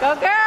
Go girl!